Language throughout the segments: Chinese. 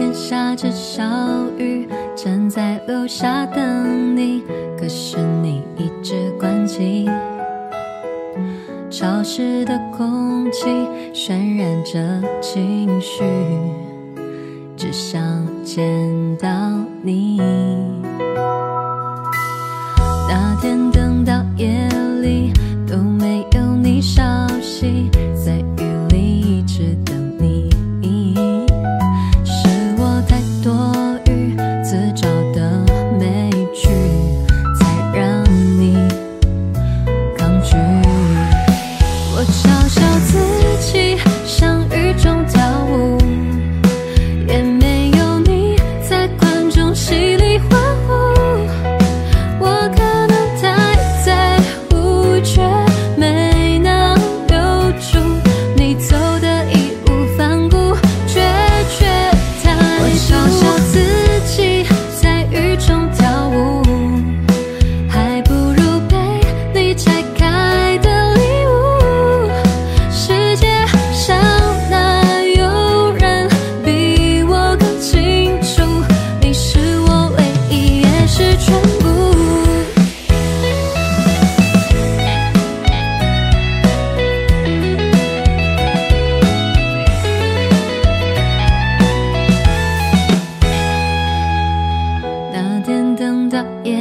天下着小雨站在楼下等你可是你一直关机。潮湿的空气渲染着情绪只想见到你。到夜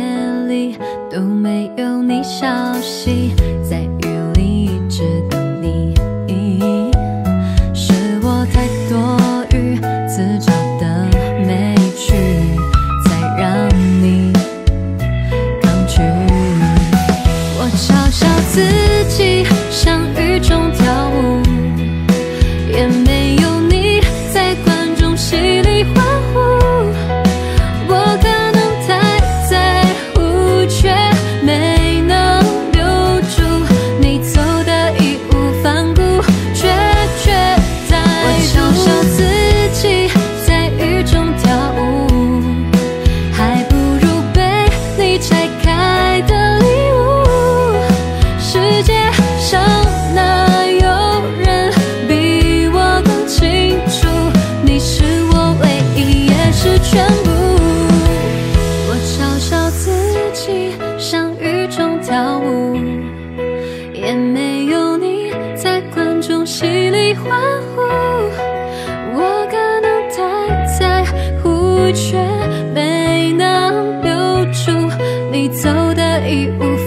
里都没有你消息，在雨里只等你。是我太多余自找的没趣，才让你抗拒。我嘲笑自己像雨中跳舞。也没。跳舞也没有你在观众席里欢呼我可能太在乎却没能留住你走的一步。